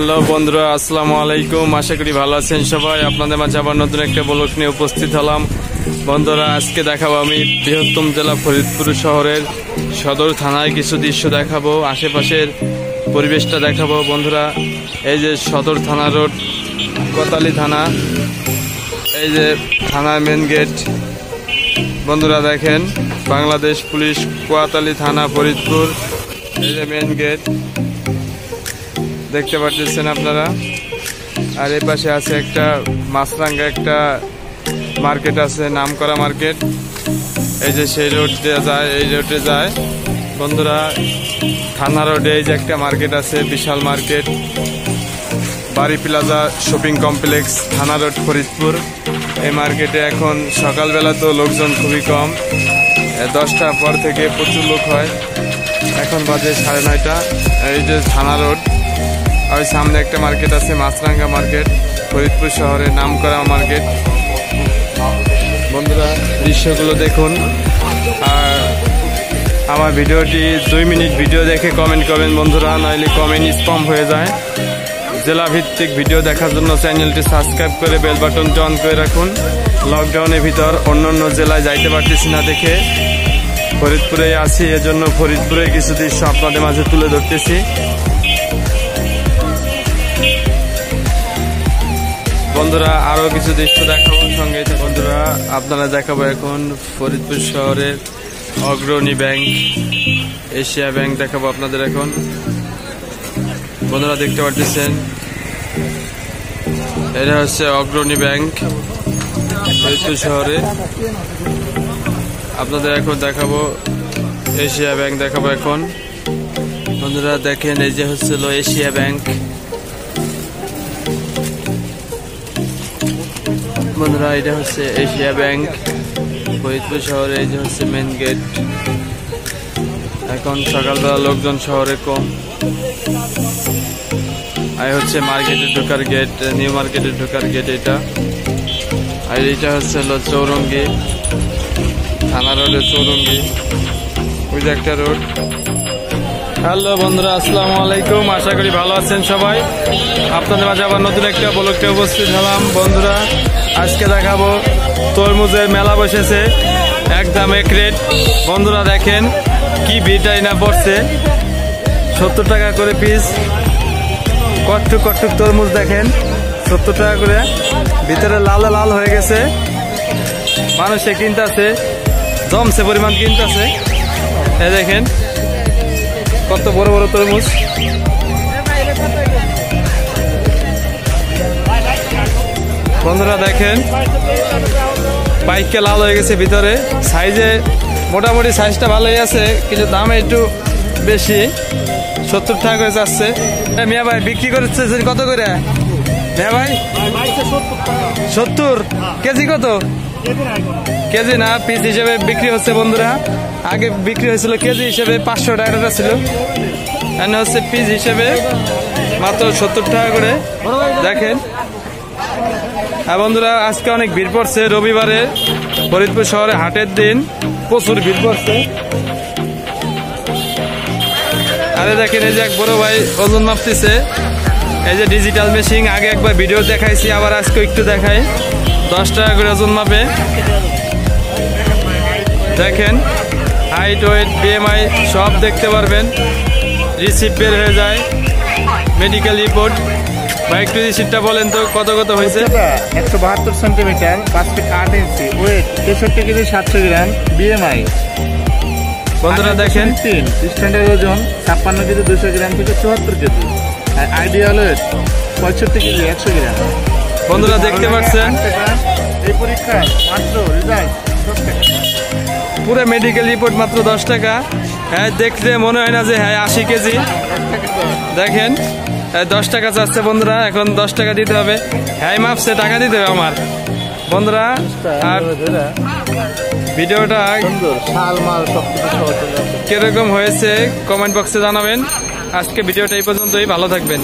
Hello বন্ধুরা, আসসালামু আলাইকুম। আশা করি ভালো আছেন সবাই। আপনাদের মাঝে আবার নতুন একটা ব্লক নিয়ে উপস্থিত হলাম। বন্ধুরা, আজকে দেখাবো আমি বৃহত্তম জেলা ফরিদপুর শহরের সদর থানায় কিছু দৃশ্য দেখাবো, আশেপাশের পরিবেশটা দেখাবো। বন্ধুরা, এই যে সদর থানা রোড, কোতালি থানা, এই যে থানার মেন গেট বন্ধুরা, দেখেন, বাংলাদেশ পুলিশ কোয়াতালি থানা ফরিদপুর, এই যে মেন গেট দেখতে পাচ্ছেন আপনারা? আর এই পাশে আছে একটা মাছরাঙ্গা একটা মার্কেট আছে নামকরা মার্কেট। এই যে সেই রোড দিয়ে যায় এই রোডে যায়। বন্ধুরা থানা রোডে এই যে একটা মার্কেট আছে বিশাল মার্কেট। বাড়ি plaza shopping complex Thana road Faridpur. এই মার্কেটে এখন সকালবেলা তো লোকজন খুবই কম। এ, দশটার পর থেকে প্রচুর লোক হয়। এখন বাজে সাড়ে নয়টা। এই যে থানা রোড আর সামনে একটা মার্কেট আছে, মাছরাঙ্গা মার্কেট। ফরিদপুর শহরের নামকরা মার্কেট। বন্ধুরা, দৃশ্যগুলো দেখুন। আর আমার ভিডিওটি দুই মিনিট ভিডিও দেখে কমেন্ট করবেন বন্ধুরা, নইলে কমেন্ট স্পম হয়ে যায়। জেলা ভিত্তিক ভিডিও দেখার জন্য চ্যানেলটি সাবস্ক্রাইব করে বেল বাটনটি অন করে রাখুন। লকডাউনের ভিতর অন্য অন্য জেলায় যাইতে পারতেছি না দেখে। ফরিদপুরে আছি, এজন্য ফরিদপুরে কিছু দৃশ্য আপনাদের মাঝে তুলে ধরতেছি। বন্ধুরা, আরও কিছু দৃশ্য দেখাবো সঙ্গে। বন্ধুরা, আপনারা দেখাবো এখন ফরিদপুর শহরের অগ্রণী ব্যাংক, এশিয়া ব্যাংক দেখাবো আপনাদের এখন। বন্ধুরা, দেখতে পাচ্ছেন এটা হচ্ছে অগ্রণী ব্যাংক, ফরিদপুর শহরে। আপনাদের এখন দেখাবো, এশিয়া ব্যাংক দেখাবো এখন। বন্ধুরা, দেখেন, এই যে হচ্ছিল এশিয়া ব্যাংক। বন্ধুরা, এটা হচ্ছে এশিয়া ব্যাংক। ফরিদপুর শহরে এই যে হচ্ছে মেন গেট এখন সকালবেলা লোকজন শহরে কম। আর হচ্ছে মার্কেটে ঢোকার গেট নিউ মার্কেটে ঢোকার গেট এটা। আর এইটা হচ্ছে হলো চৌরঙ্গি। থানা রোডের চৌরঙ্গি। ওই যে একটা রোড হ্যালো বন্ধুরা, আসসালামু আলাইকুম। আশা করি ভালো আছেন সবাই। আপনাদের মাঝে আবার নতুন একটা ব্লগকে উপস্থিত হলাম। বন্ধুরা আজকে দেখাবো তরমুজের মেলা বসেছে। একদম এক রেট। বন্ধুরা দেখেন কি ভিটাই না পড়ছে। সত্তর টাকা করে পিস কট্টুক কট্টুক তরমুজ দেখেন। সত্তর টাকা করে। ভিতরে লাল লাল হয়ে গেছে। মানুষে কিনতেছে। জমছে, পরিমাণ কিনতেছে। এ দেখেন, কত বড় বড় তরমুজ। বন্ধুরা দেখেন বাইককে লাল হয়ে গেছে ভিতরে। সাইজে মোটামুটি সাইজটা ভালোই আছে, কিন্তু দাম একটু বেশি। সত্তর টাকা করে যাচ্ছে। মিয়া ভাই, বিক্রি করছে কত করে? মিয়া ভাই? সত্তর? কেজি কত? কেজি না, পিস হিসেবে বিক্রি হচ্ছে বন্ধুরা। আগে বিক্রি হয়েছিল কেজি হিসেবে পাঁচশো টাকাটা ছিল। এখানে হচ্ছে পিস হিসেবে মাত্র সত্তর টাকা করে। দেখেন বন্ধুরা, আজকে অনেক ভিড় পড়ছে। রবিবারে ফরিদপুর শহরে হাটের দিন। প্রচুর ভিড় পড়ছে। আরে দেখেন, এই যে এক বড় ভাই ওজন মাপতেছে। এই যে ডিজিটাল মেশিন আগে একবার ভিডিও দেখাইছি, আবার আজকে একটু দেখাই। দশ টাকা করে ওজন মাপে। দেখেন হাইট ওয়েট বিএমআই সব দেখতে পারবেন। রিসিপ্ট বের হয়ে যায়। মেডিকেল রিপোর্ট বা একটু রিসিপ্টটা বলেন তো কত কত হয়েছে? একশো বাহাত্তর সেন্টিমিটার পাঁচ থেকে আট ইঞ্চি ওয়েট তেষট্টি কেজি সাতশো গ্রাম বিএমআই বন্ধুরা দেখেন। তিন স্ট্যান্ডার্ড ওজন ছাপ্পান্ন কেজি দুশো গ্রাম থেকে চুয়াত্তর কেজি। আর আইডিয়াল ওয়েট পঁয়ষট্টি কেজি একশো গ্রাম। বন্ধুরা দেখতে পাচ্ছেন। এই পরীক্ষায় মাত্র রেজাল্ট পুরো মেডিকেল রিপোর্ট মাত্র দশ টাকা। হ্যাঁ দেখলে মনে হয় না যে হ্যাঁ আশি কেজি। দেখেন। দশ টাকা চাচ্ছে বন্ধুরা এখন দশ টাকা দিতে হবে। হ্যাঁ মাপসে টাকা দিতে হবে আমার। বন্ধুরা আর ভিডিওটা। কীরকম হয়েছে কমেন্ট বক্সে জানাবেন। আজকে ভিডিওটা এই পর্যন্তই ভালো থাকবেন।